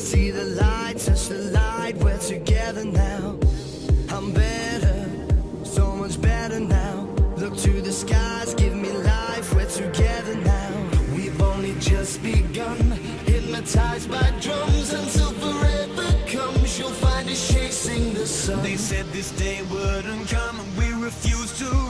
See the light, touch the light, we're together now. I'm better, so much better now. Look to the skies, give me life, we're together now. We've only just begun, hypnotized by drums until forever comes. You'll find us chasing the sun. They said this day wouldn't come and we refuse to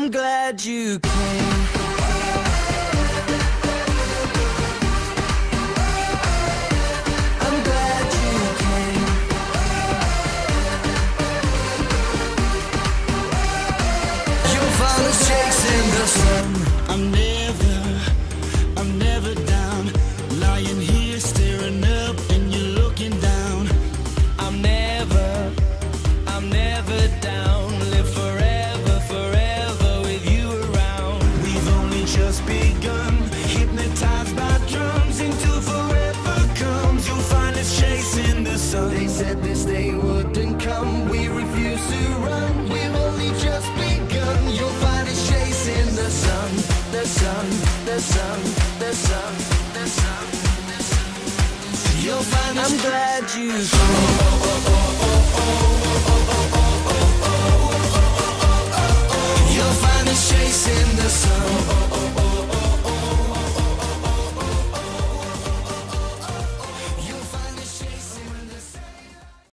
I'm glad you came. I'm glad you came. Chasing the sun. I'm glad you You'll find us chasing the sun.